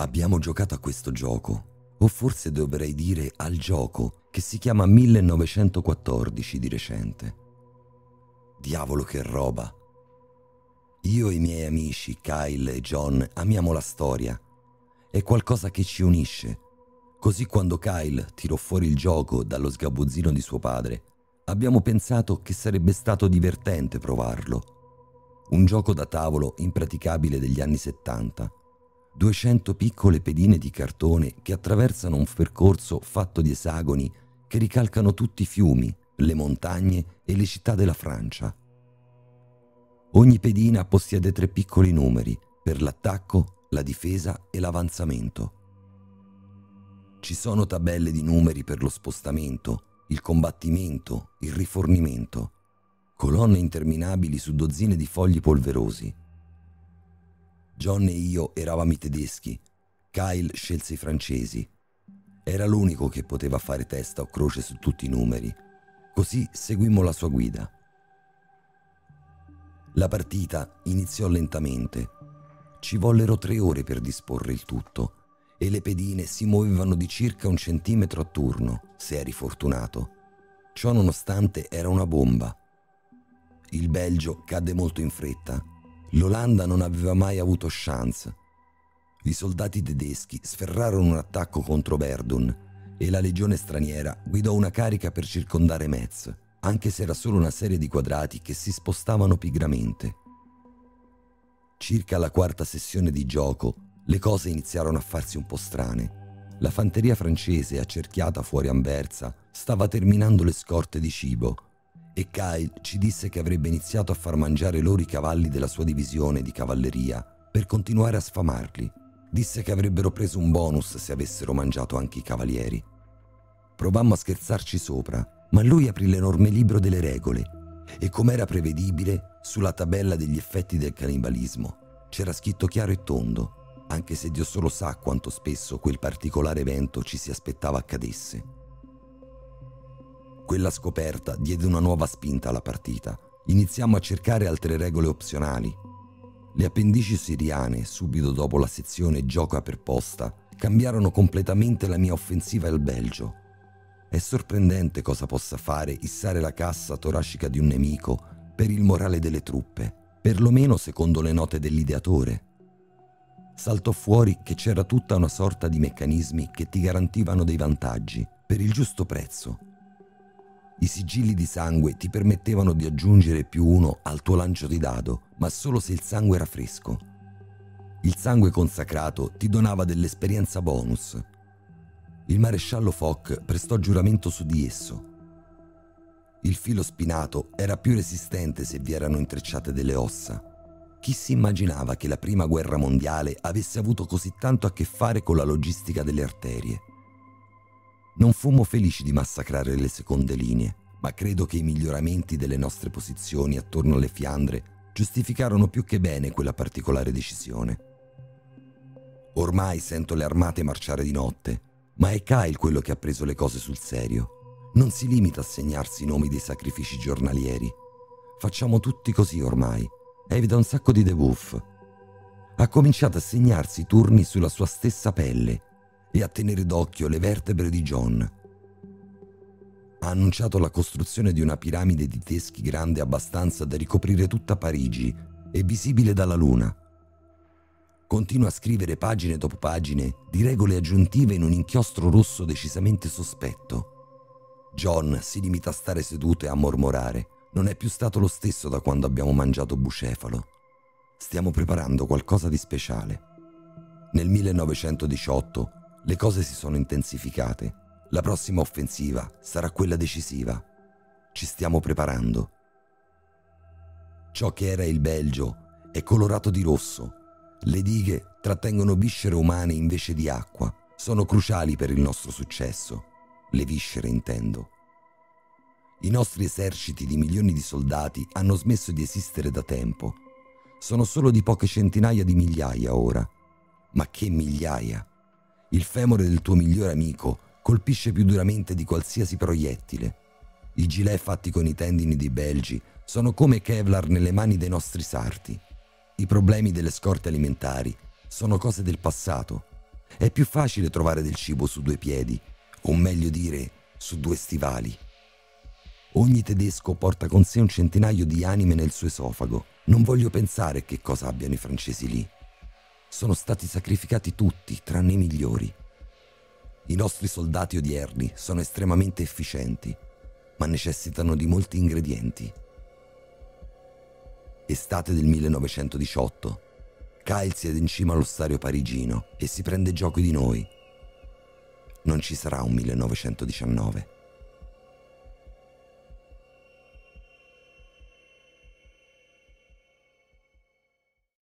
Abbiamo giocato a questo gioco, o forse dovrei dire al gioco, che si chiama 1914 di recente. Diavolo che roba! Io e i miei amici, Kyle e John, amiamo la storia. È qualcosa che ci unisce. Così quando Kyle tirò fuori il gioco dallo sgabuzzino di suo padre, abbiamo pensato che sarebbe stato divertente provarlo. Un gioco da tavolo impraticabile degli anni 70. 200 piccole pedine di cartone che attraversano un percorso fatto di esagoni che ricalcano tutti i fiumi, le montagne e le città della Francia. Ogni pedina possiede tre piccoli numeri per l'attacco, la difesa e l'avanzamento. Ci sono tabelle di numeri per lo spostamento, il combattimento, il rifornimento, colonne interminabili su dozzine di fogli polverosi. John e io eravamo i tedeschi, Kyle scelse i francesi. Era l'unico che poteva fare testa o croce su tutti i numeri, così seguimmo la sua guida. La partita iniziò lentamente. Ci vollero tre ore per disporre il tutto e le pedine si muovevano di circa un centimetro a turno, se eri fortunato. Ciò nonostante era una bomba. Il Belgio cadde molto in fretta. L'Olanda non aveva mai avuto chance. I soldati tedeschi sferrarono un attacco contro Verdun e la legione straniera guidò una carica per circondare Metz anche se era solo una serie di quadrati che si spostavano pigramente. Circa alla quarta sessione di gioco, le cose iniziarono a farsi un po' strane. La fanteria francese, accerchiata fuori Anversa, stava terminando le scorte di cibo e Kyle ci disse che avrebbe iniziato a far mangiare loro i cavalli della sua divisione di cavalleria per continuare a sfamarli. Disse che avrebbero preso un bonus se avessero mangiato anche i cavalieri. Provammo a scherzarci sopra, ma lui aprì l'enorme libro delle regole e come era prevedibile, sulla tabella degli effetti del cannibalismo c'era scritto chiaro e tondo, anche se Dio solo sa quanto spesso quel particolare evento ci si aspettava accadesse. Quella scoperta diede una nuova spinta alla partita. Iniziamo a cercare altre regole opzionali. Le appendici siriane, subito dopo la sezione gioco a per posta, cambiarono completamente la mia offensiva al Belgio è sorprendente cosa possa fare issare la cassa toracica di un nemico per il morale delle truppe, perlomeno secondo le note dell'ideatore. Saltò fuori che c'era tutta una sorta di meccanismi che ti garantivano dei vantaggi per il giusto prezzo. I sigilli di sangue ti permettevano di aggiungere più uno al tuo lancio di dado, ma solo se il sangue era fresco. Il sangue consacrato ti donava dell'esperienza bonus, il maresciallo Foch prestò giuramento su di esso. Il filo spinato era più resistente se vi erano intrecciate delle ossa. Chi si immaginava che la prima guerra mondiale avesse avuto così tanto a che fare con la logistica delle arterie? Non fummo felici di massacrare le seconde linee, ma credo che i miglioramenti delle nostre posizioni attorno alle Fiandre giustificarono più che bene quella particolare decisione. Ormai sento le armate marciare di notte ma è Kyle quello che ha preso le cose sul serio. Non si limita a segnarsi i nomi dei sacrifici giornalieri. Facciamo tutti così ormai. Evita un sacco di debuff. Ha cominciato a segnarsi turni sulla sua stessa pelle e a tenere d'occhio le vertebre di John. Ha annunciato la costruzione di una piramide di teschi grande abbastanza da ricoprire tutta Parigi e visibile dalla luna continua a scrivere pagine dopo pagine di regole aggiuntive in un inchiostro rosso decisamente sospetto. John si limita a stare seduto e a mormorare. Non è più stato lo stesso da quando abbiamo mangiato bucefalo. Stiamo preparando qualcosa di speciale. Nel 1918 le cose si sono intensificate. La prossima offensiva sarà quella decisiva. Ci stiamo preparando. Ciò che era il Belgio è colorato di rosso le dighe trattengono viscere umane invece di acqua. Sono cruciali per il nostro successo. Le viscere intendo. I nostri eserciti di milioni di soldati hanno smesso di esistere da tempo. Sono solo di poche centinaia di migliaia ora. Ma che migliaia! Il femore del tuo migliore amico colpisce più duramente di qualsiasi proiettile. I gilet fatti con i tendini dei belgi sono come Kevlar nelle mani dei nostri sarti. I problemi delle scorte alimentari sono cose del passato. È più facile trovare del cibo su due piedi, o meglio dire, su due stivali. Ogni tedesco porta con sé un centinaio di anime nel suo esofago. Non voglio pensare che cosa abbiano i francesi lì. Sono stati sacrificati tutti, tranne i migliori. I nostri soldati odierni sono estremamente efficienti, ma necessitano di molti ingredienti. Estate del 1918. Kyle siede in cima allo stadio parigino e si prende gioco di noi. Non ci sarà un 1919.